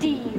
D